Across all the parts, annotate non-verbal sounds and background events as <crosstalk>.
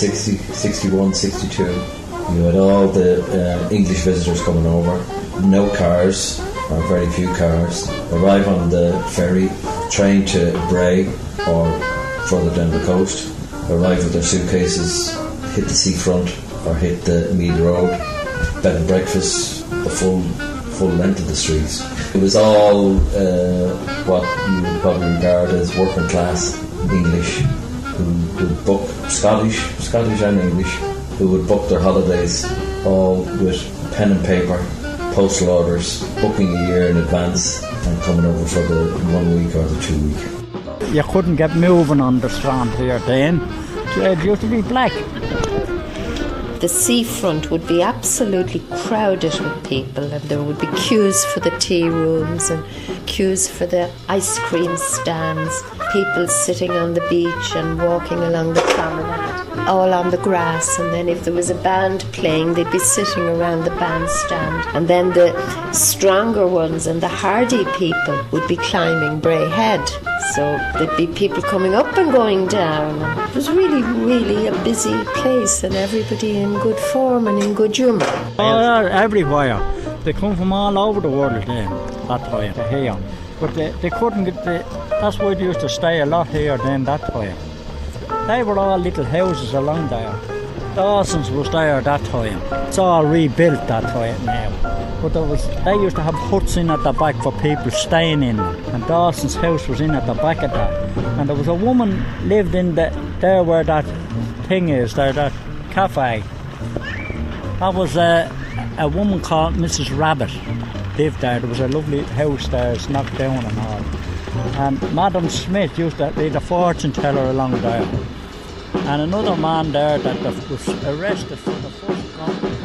1960, 61, 62. You had all the uh, English visitors coming over. No cars, or very few cars. Arrive on the ferry, train to Bray or further down the coast. Arrive with their suitcases, hit the seafront or hit the Meath Road. Bed and breakfast, the full full length of the streets. It was all uh, what you would probably regard as working class English who would book Scottish, Scottish and English, who would book their holidays all with pen and paper, postal orders, booking a year in advance and coming over for the one week or the two week. You couldn't get moving on the strand here then. It used to be black the seafront would be absolutely crowded with people, and there would be queues for the tea rooms and queues for the ice cream stands, people sitting on the beach and walking along the promenade, all on the grass. And then, if there was a band playing, they'd be sitting around the bandstand. And then the stronger ones and the hardy people would be climbing Bray Head. So there'd be people coming up and going down. It was really, really a busy place, and everybody in good form and in good humour. Oh, everywhere. They come from all over the world then, that time, to here. But they, they couldn't get the. That's why they used to stay a lot here then, that time. They were all little houses along there. Dawson's was there at that time. It's all rebuilt that time now. But there was, they used to have huts in at the back for people staying in, and Dawson's house was in at the back of that. And there was a woman lived in the, there where that thing is, there that cafe. That was a, a woman called Mrs. Rabbit lived there. There was a lovely house there, it's knocked down and all. And Madam Smith used to be the fortune teller along there. And another man there that was arrested for the first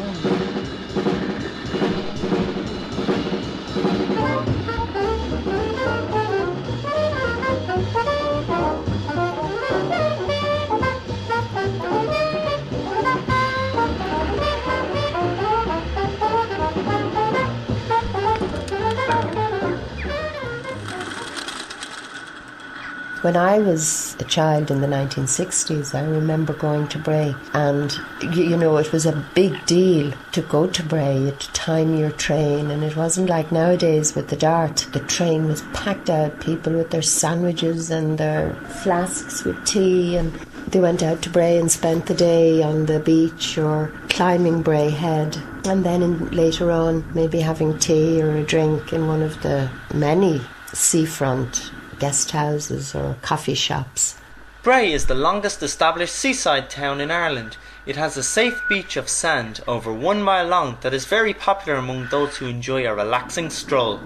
When I was a child in the 1960s, I remember going to Bray, and you know, it was a big deal to go to Bray, to time your train, and it wasn't like nowadays with the Dart. The train was packed out, people with their sandwiches and their flasks with tea, and they went out to Bray and spent the day on the beach or climbing Bray Head. And then in, later on, maybe having tea or a drink in one of the many seafront guest houses or coffee shops. Bray is the longest established seaside town in Ireland. It has a safe beach of sand over one mile long that is very popular among those who enjoy a relaxing stroll.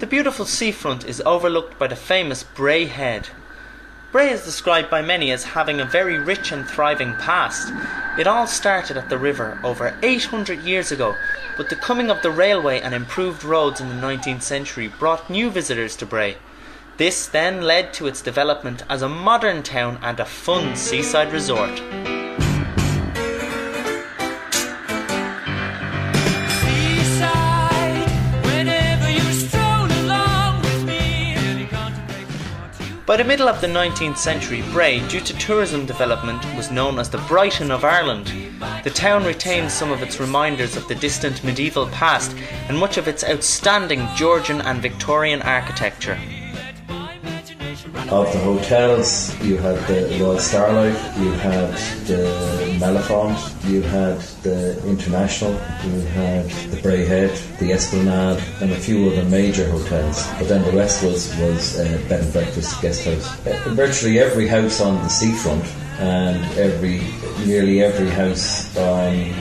The beautiful seafront is overlooked by the famous Bray Head. Bray is described by many as having a very rich and thriving past. It all started at the river over 800 years ago, but the coming of the railway and improved roads in the 19th century brought new visitors to Bray. This then led to its development as a modern town and a fun seaside resort. By the middle of the 19th century, Bray, due to tourism development, was known as the Brighton of Ireland. The town retains some of its reminders of the distant medieval past and much of its outstanding Georgian and Victorian architecture. Of the hotels, you had the Royal Starlight, you had the Mellifont, you had the International, you had the Bray Head, the Esplanade, and a few other major hotels. But then the rest was was uh, bed and breakfast, guest house. Uh, virtually every house on the seafront and every nearly every house on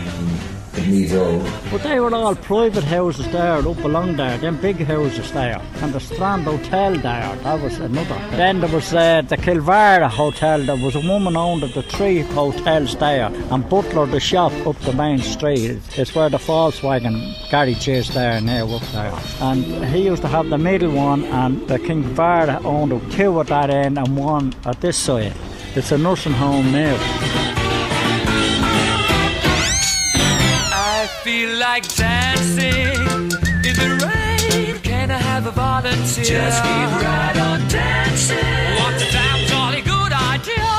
But they were all private houses there, up along there, them big houses there. And the Strand Hotel there, that was another. Then there was uh, the Kilvara Hotel, there was a woman owned the three hotels there. And Butler, the shop up the main street, it's where the Volkswagen garage is there now up there. And he used to have the middle one, and the Kilvara owned two at that end and one at this side. It's a nursing home now. Feel like dancing in the rain. Can I have a volunteer? Just keep right on dancing. What a damn jolly good idea.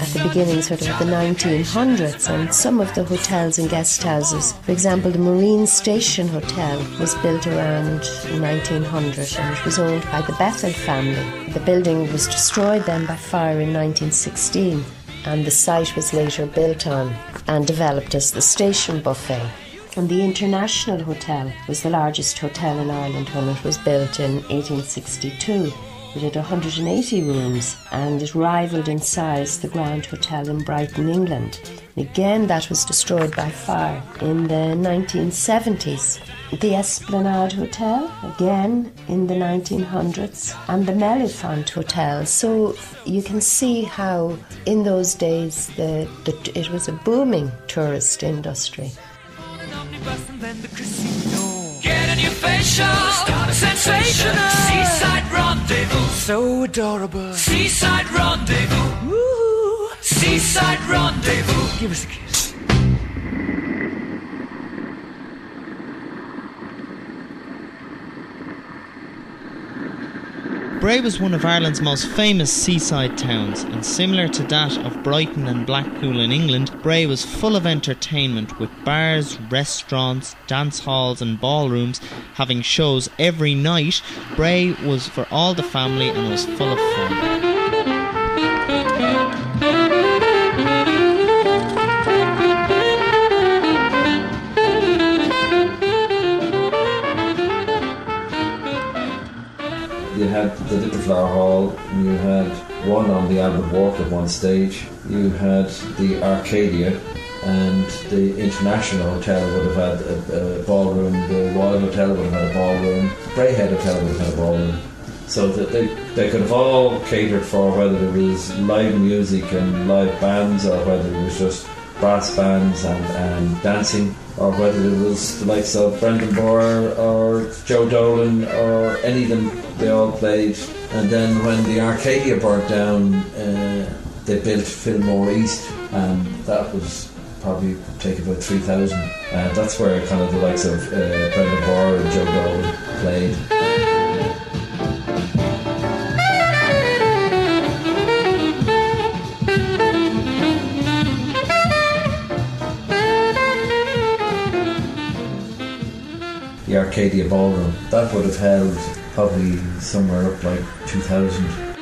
I think beginning sort of the 1900s, and some of the hotels and guest houses, for example, the Marine Station Hotel was built around 1900 and it was owned by the Bethel family. The building was destroyed then by fire in 1916 and the site was later built on and developed as the Station Buffet. And the International Hotel was the largest hotel in Ireland when it was built in 1862. It had 180 rooms and it rivaled in size the Grand Hotel in Brighton, England. And again, that was destroyed by fire in the 1970s. The Esplanade Hotel, again in the 1900s, and the Mellifont Hotel. So you can see how, in those days, the, the, it was a booming tourist industry. Get a new facial, sensational. Seaside rendezvous, so adorable. Seaside rendezvous, woo. Seaside rendezvous. Give us a kiss. Bray was one of Ireland's most famous seaside towns, and similar to that of Brighton and Blackpool in England, Bray was full of entertainment with bars, restaurants, dance halls, and ballrooms having shows every night. Bray was for all the family and was full of fun. Had the Little Flower Hall, you had one on the Albert Walk at one stage, you had the Arcadia, and the International Hotel would have had a, a ballroom, the Royal Hotel would have had a ballroom, Brayhead Hotel would have had a ballroom. So that they, they could have all catered for whether it was live music and live bands or whether it was just brass bands and, and dancing or whether it was the likes of Brendan Bowyer or Joe Dolan or any of them, they all played. And then when the Arcadia burnt down, uh, they built Fillmore East, and that was probably take about 3,000. Uh, that's where kind of the likes of uh, Brendan Bowyer and Joe Dolan played. the Arcadia Ballroom. That would have held probably somewhere up like 2,000.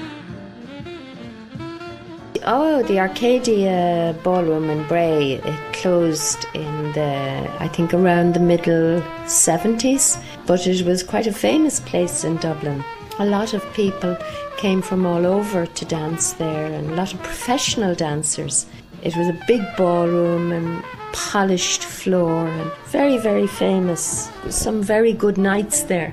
Oh, the Arcadia Ballroom in Bray, it closed in the, I think, around the middle 70s, but it was quite a famous place in Dublin. A lot of people came from all over to dance there, and a lot of professional dancers. It was a big ballroom and polished floor, and very, very famous. Some very good nights there.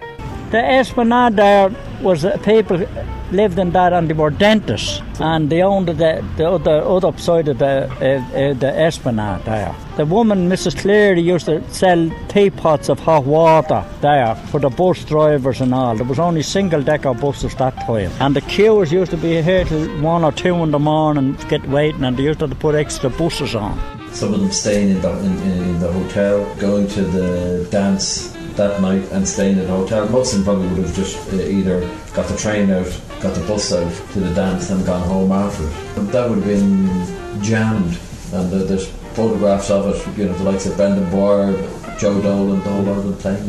The Esplanade there was people lived in that and they were dentists and they owned the, the other, other side of the, uh, uh, the Esplanade there. The woman, Mrs. Cleary, used to sell teapots of hot water there for the bus drivers and all. There was only single decker buses that time. And the queues used to be here till one or two in the morning, to get waiting, and they used to put extra buses on. Some of them staying in the, in, in the hotel, going to the dance that night and staying in the hotel. Most probably would have just uh, either got the train out, got the bus out to the dance and gone home after it. That would have been jammed and uh, there's photographs of it, you know, the likes of Brendan Bowyer, Joe Dolan, the whole lot of them playing.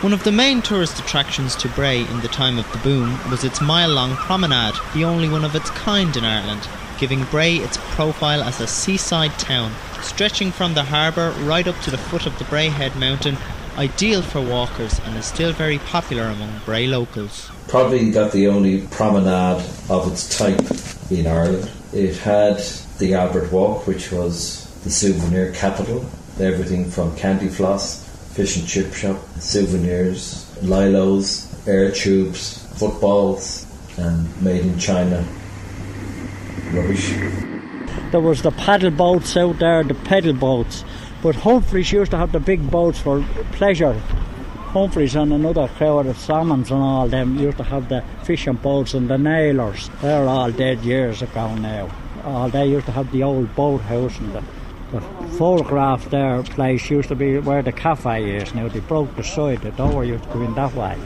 One of the main tourist attractions to Bray in the time of the boom was its mile long promenade, the only one of its kind in Ireland, giving Bray its profile as a seaside town, stretching from the harbour right up to the foot of the Brayhead mountain, ideal for walkers and is still very popular among Bray locals. Probably got the only promenade of its type in Ireland. It had the Albert Walk, which was the souvenir capital, everything from candy floss fish and chip shop, souvenirs, lilos, air tubes, footballs, and made in China rubbish. There was the paddle boats out there, the pedal boats. But Humphreys used to have the big boats for pleasure. Humphreys and another crowd of salmons and all them used to have the fishing boats and the nailers. They're all dead years ago now. All they used to have the old boathouse and the, the photograph there place used to be where the cafe is now. They broke the side, the door used to go in that way.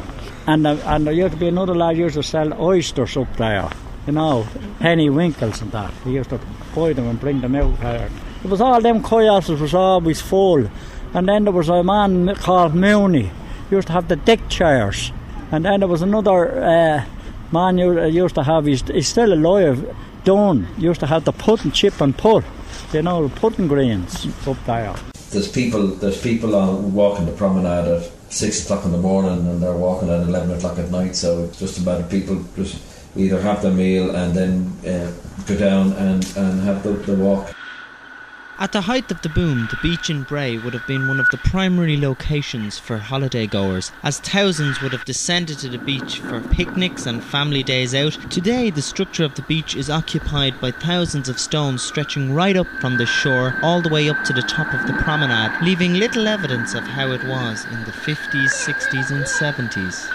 And, uh, and there used to be another lad used to sell oysters up there, you know, penny winkles and that. He used to buy them and bring them out there. It was all them kayaks was always full. And then there was a man called Mooney, used to have the deck chairs. And then there was another uh, man who used to have, he's, he's still alive, Don, used to have the pudding chip and putt, you know, the pudding greens up there. There's people. There's people on walking the promenade at six o'clock in the morning, and they're walking at eleven o'clock at night. So it's just a matter of people just either have their meal and then uh, go down and, and have the, the walk. At the height of the boom, the beach in Bray would have been one of the primary locations for holiday goers, as thousands would have descended to the beach for picnics and family days out. Today, the structure of the beach is occupied by thousands of stones stretching right up from the shore all the way up to the top of the promenade, leaving little evidence of how it was in the 50s, 60s, and 70s.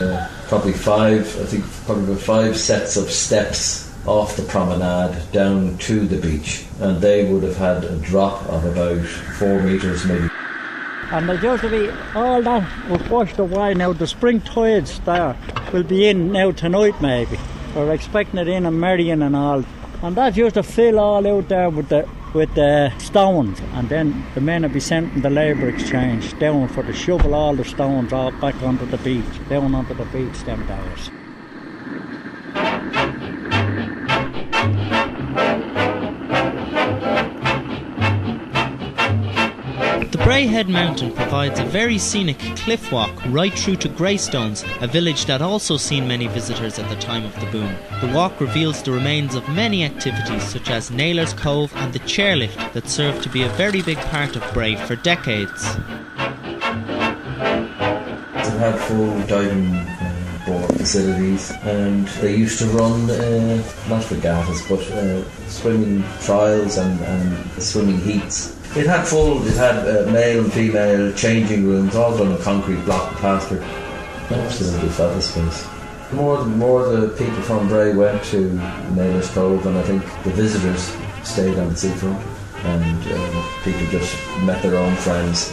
Uh, probably five, I think, probably five sets of steps off the promenade down to the beach, and they would have had a drop of about four metres, maybe. And there used to be all that was washed away now. The spring tides there will be in now tonight, maybe. We're expecting it in and Marion and all. And that used to fill all out there with the with the stones, and then the men would be sent in the labour exchange down for to shovel all the stones all back onto the beach, down onto the beach them days. The Brayhead Mountain provides a very scenic cliff walk right through to Greystones, a village that also seen many visitors at the time of the boom. The walk reveals the remains of many activities such as Naylor's Cove and the chairlift that served to be a very big part of Bray for decades. They had full diving uh, board facilities, and they used to run uh, not regattas but uh, swimming trials and, and swimming heats. It had full, it had uh, male and female changing rooms, all done in concrete block plaster. Absolutely fabulous. The more, more the people from Bray went to Naylor's Cove, and I think the visitors stayed on the seafront, and uh, people just met their own friends.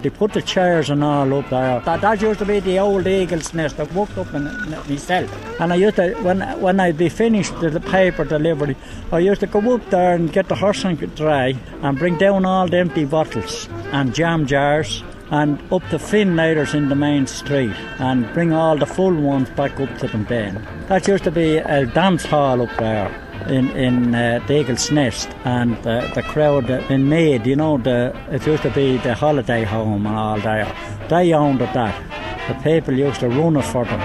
They put the chairs and all up there. That, that used to be the old eagle's nest. I walked up in myself. And I used to, when when I'd be finished the, the paper delivery, I used to go up there and get the horse and dry and bring down all the empty bottles and jam jars and up to Finn Nailers in the main street and bring all the full ones back up to them then. That used to be a dance hall up there in in uh, the Nest, and uh, the crowd in Maid, you know, the it used to be the holiday home and all that. They owned it that. The people used to run it for them.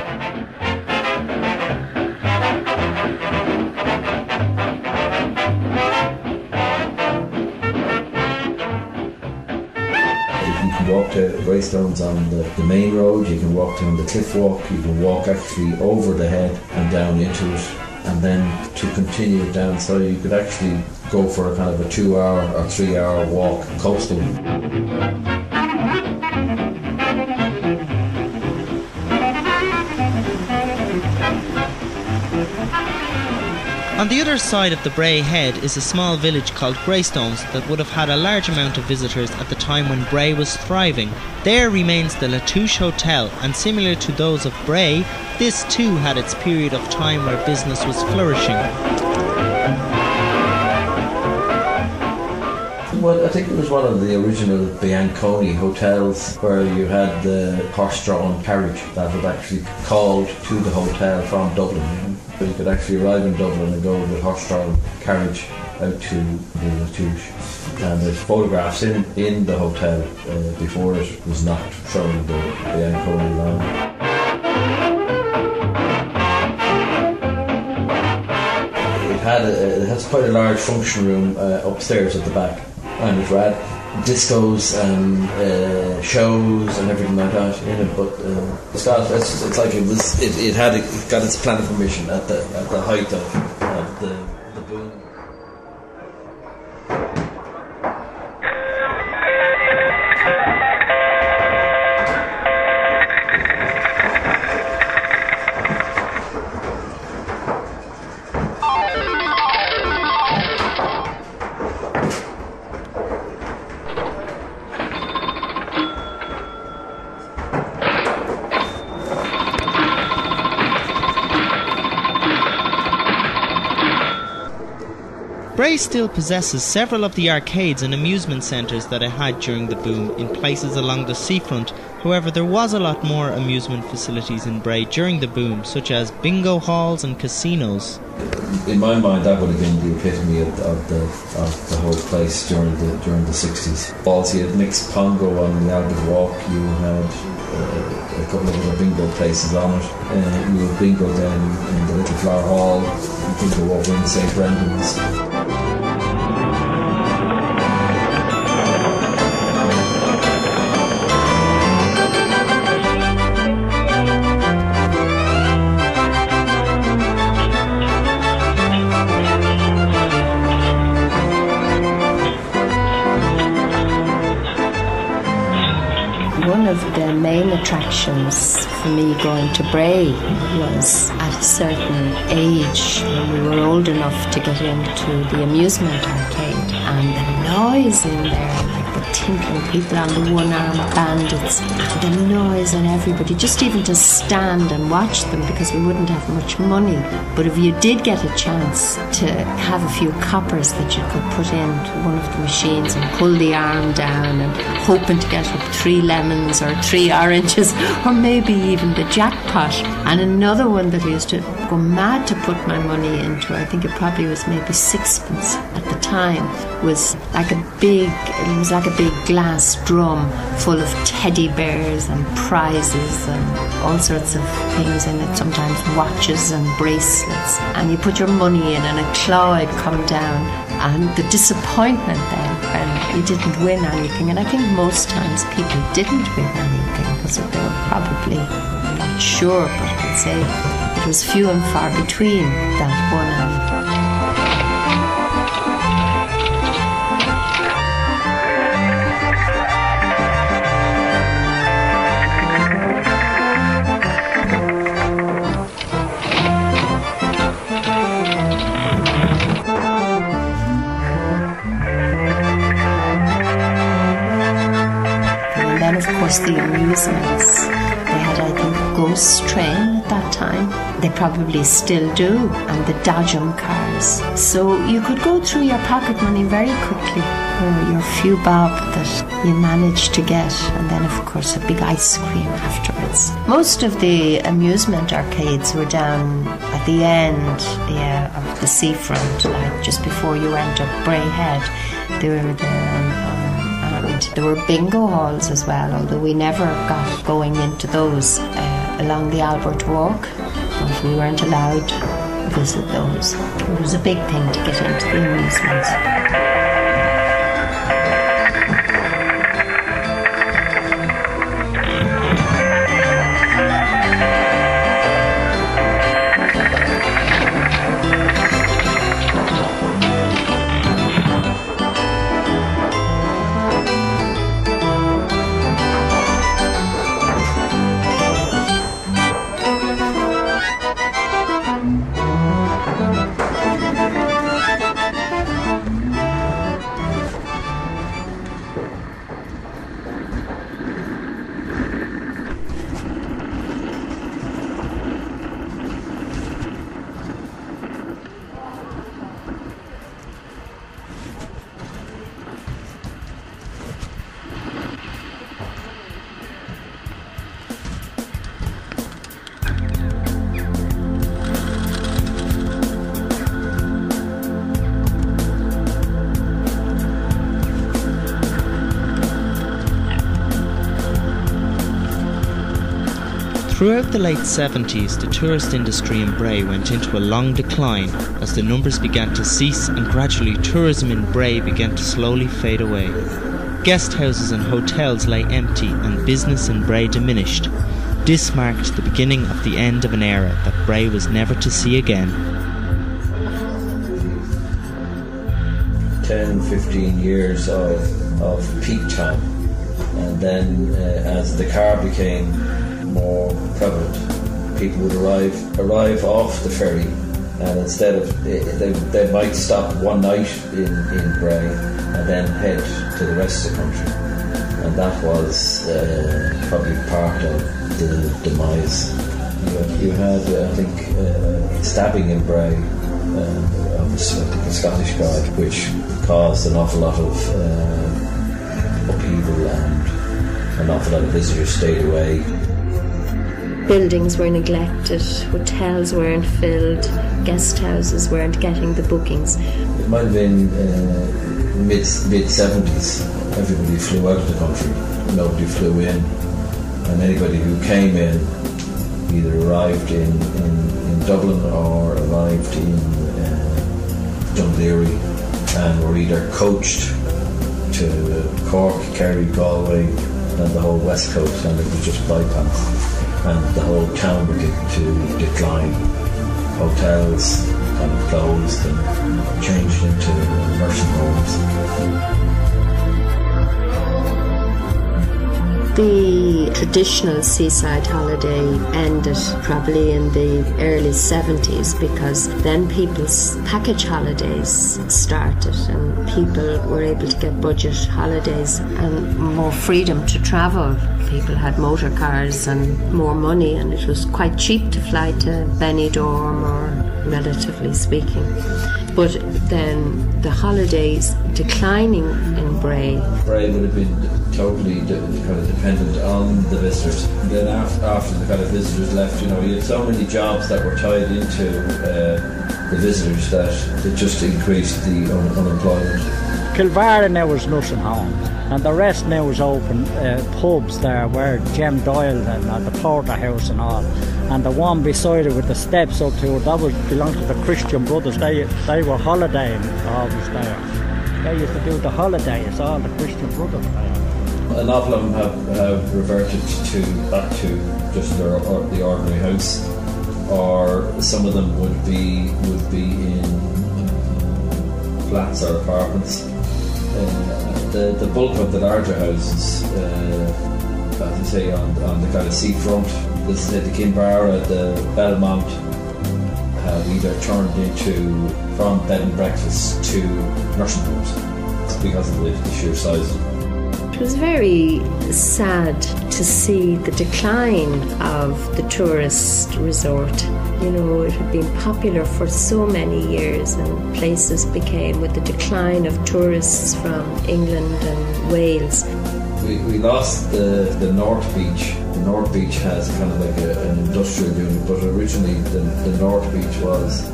You can walk to Greystones on the, the main road, you can walk down the cliff walk, you can walk actually over the head and down into it, and then to continue down. So you could actually go for a kind of a two hour or three hour walk coastal. On the other side of the Bray Head is a small village called Greystones that would have had a large amount of visitors at the time when Bray was thriving. There remains the La Touche Hotel, and similar to those of Bray, this too had its period of time where business was flourishing. Well, I think it was one of the original Bianconi hotels where you had the horse-drawn carriage that was actually called to the hotel from Dublin. You, could actually arrive in Dublin and go with horse-drawn carriage out to the La Touche. And there's photographs in, in the hotel uh, before it was not showing the Bianconi line. It had a, it has quite a large function room uh, upstairs at the back, and it had discos and uh, shows and everything like that in it. But uh, it's got it's, it's like it was it, it had it got its planning permission at the at the height of, Bray still possesses several of the arcades and amusement centres that it had during the boom in places along the seafront. However, there was a lot more amusement facilities in Bray during the boom, such as bingo halls and casinos. In my mind, that would have been the epitome of, of the of the whole place during the during the 60s. Also, you had mixed pongo on the Albert Walk. You had a couple of other bingo places on it. Uh, you had bingo down in the Little Flower Hall, bingo over in St Brendan's. Main attractions for me going to Bray was at a certain age when we were old enough to get into the amusement arcade and the noise in there tinkling people on the one arm bandits and the noise and everybody just even to stand and watch them because we wouldn't have much money. But if you did get a chance to have a few coppers that you could put into one of the machines and pull the arm down and hoping to get three lemons or three oranges <laughs> or maybe even the jackpot and another one that I used to go mad to put my money into I think it probably was maybe sixpence at the time was like a big it was like a big big glass drum full of teddy bears and prizes and all sorts of things in it, sometimes watches and bracelets. And you put your money in and a claw come down. And the disappointment then when you didn't win anything, and I think most times people didn't win anything because they were probably not sure, but I would say it was few and far between that one the amusements. They had, I think, Ghost Train at that time. They probably still do, and the Dodgem cars. So you could go through your pocket money very quickly, or your few bob that you managed to get, and then, of course, a big ice cream afterwards. Most of the amusement arcades were down at the end yeah, of the seafront, like just before you went up Bray Head. They were there there were bingo halls as well, although we never got going into those uh, along the Albert Walk, but we weren't allowed to visit those. It was a big thing to get into the amusements. Throughout the late 70s, the tourist industry in Bray went into a long decline as the numbers began to cease and gradually tourism in Bray began to slowly fade away. Guest houses and hotels lay empty and business in Bray diminished. This marked the beginning of the end of an era that Bray was never to see again. 10, 15 years of, of peak time. And then uh, as the car became more prevalent. People would arrive arrive off the ferry, and instead of they, they might stop one night in, in Bray and then head to the rest of the country, and that was uh, probably part of the demise. You, had, uh, I think, uh, stabbing in Bray uh, of the Scottish Guard, which caused an awful lot of uh, upheaval and an awful lot of visitors stayed away. Buildings were neglected, hotels weren't filled, guest houses weren't getting the bookings. It might have been uh, mid mid seventies. Everybody flew out of the country. Nobody flew in, and anybody who came in either arrived in, in, in Dublin or arrived in uh, Dún and were either coached to Cork, Kerry, Galway, and the whole west coast, and it was just bypassed, and the whole town began to decline. Hotels kind of closed and changed into nursing homes. The traditional seaside holiday ended probably in the early 70s because then people's package holidays started and people were able to get budget holidays and more freedom to travel. People had motor cars and more money, and it was quite cheap to fly to Benidorm or relatively speaking. But then the holidays declining in Bray. Bray would have been totally de- kind of dependent on the visitors. And then after, after the kind of visitors left, you know, you had so many jobs that were tied into uh, the visitors that it just increased the un- unemployment. Kilvara now is nursing home, and the rest now is open uh, pubs there where Jem Doyle and, and the Porterhouse and all. And the one beside it with the steps up to it, that was belonged to the Christian Brothers. They they were holidaying always there. They used to do the holidays, all the Christian Brothers there an awful of them have, have reverted to back to just their, or the ordinary house, or some of them would be would be in flats or apartments. Uh, the the bulk of the larger houses, uh, as I say, on, on the kind of seafront, this the Kinvara, the Belmont, have either turned into from bed and breakfast to nursing homes because of the sheer size it was very sad to see the decline of the tourist resort. You know, it had been popular for so many years, and places became, with the decline of tourists from England and Wales. We, we lost the, the North Beach. The North Beach has kind of like a, an industrial unit, but originally the, the North Beach was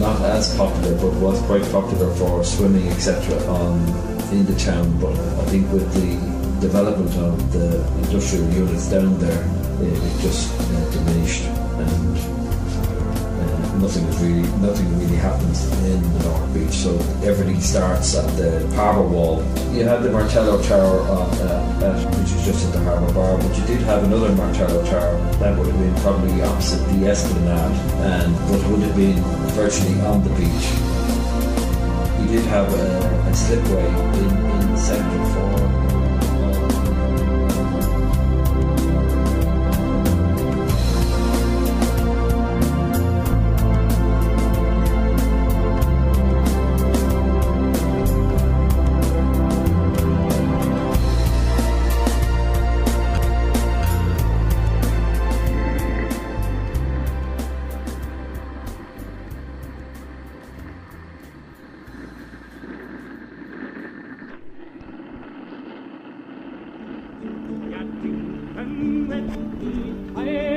not as popular, but was quite popular for swimming, etc. on in the town, but I think with the development of the industrial units down there, it, it just uh, diminished and uh, nothing is really nothing really happens in the North Beach. So everything starts at the harbour wall. You had the Martello Tower, uh, at, which is just at the harbour bar, but you did have another Martello Tower that would have been probably opposite the Esplanade, and but would have been virtually on the beach did have a, a slipway in, in the centre for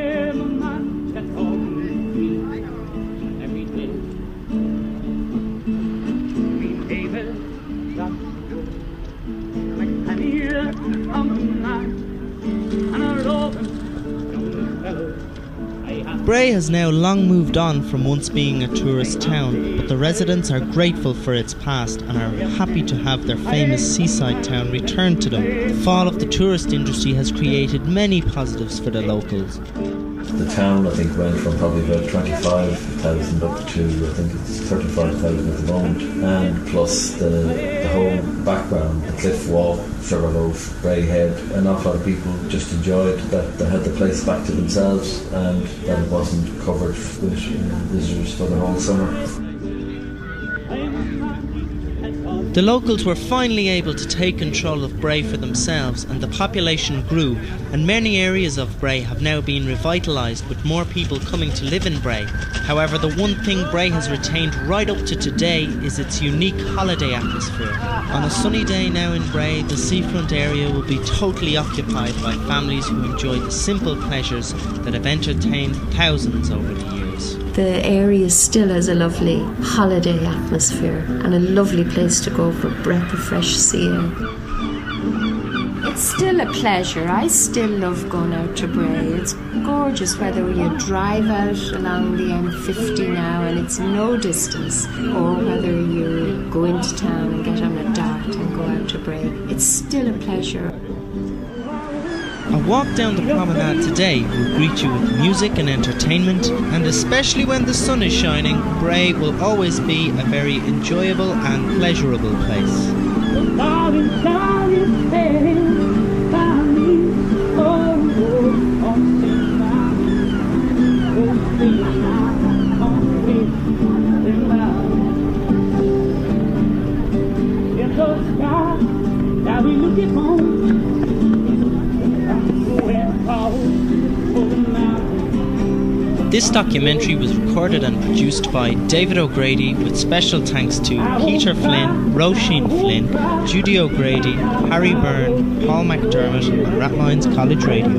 Bray has now long moved on from once being a tourist town, but the residents are grateful for its past and are happy to have their famous seaside town returned to them. The fall of the tourist industry has created many positives for the locals. The town, I think, went from probably about 25,000 up to, I think it's 35,000 at the moment. And plus the, the whole background, the cliff wall, Sugarloaf, Bray Head, an awful lot of people just enjoyed that they had the place back to themselves and that it wasn't covered with visitors for the whole summer. The locals were finally able to take control of Bray for themselves, and the population grew, and many areas of Bray have now been revitalised with more people coming to live in Bray. However, the one thing Bray has retained right up to today is its unique holiday atmosphere. On a sunny day now in Bray, the seafront area will be totally occupied by families who enjoy the simple pleasures that have entertained thousands over the years. The area still has a lovely holiday atmosphere and a lovely place to go for a breath of fresh sea air. It's still a pleasure. I still love going out to Bray. It's gorgeous whether you drive out along the M50 now and it's no distance, or whether you go into town and get on a dart and go out to Bray. It's still a pleasure. A walk down the promenade today will greet you with music and entertainment, and especially when the sun is shining, Bray will always be a very enjoyable and pleasurable place. This documentary was recorded and produced by David O'Grady with special thanks to Peter Flynn, Roisin Flynn, Judy O'Grady, Harry Byrne, Paul McDermott and Rathmines College Radio.